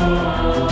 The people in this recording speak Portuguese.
Senhor.